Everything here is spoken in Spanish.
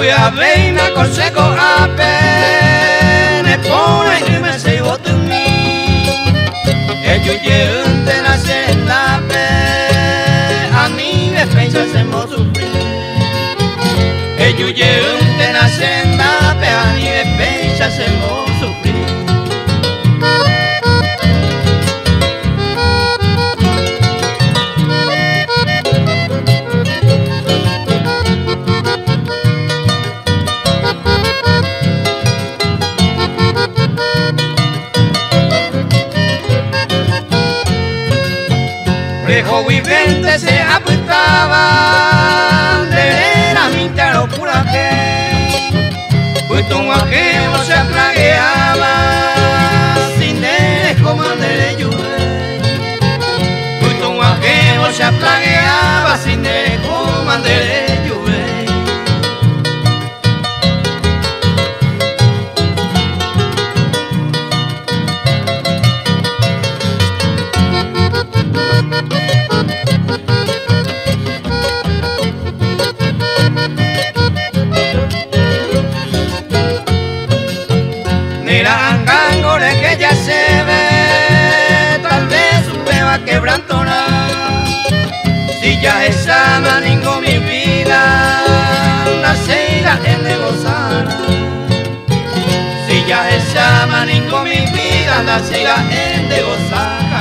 a veina consejo a pene pone y me se voto ni ellos llevan de la senda pe a mí me se mo de Viejo vivente se apretaba de la mitad locura que pues un ajeno se plagueaba sin de comandere lluve pues un ajeno se plagueaba sin comandere que Si ya es sana, ningo mi vida, nacida en de. Si ya es sana, ningo mi vida, nacida en de gozar.